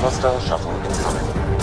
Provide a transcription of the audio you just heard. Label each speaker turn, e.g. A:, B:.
A: Hostile Shuttle incoming.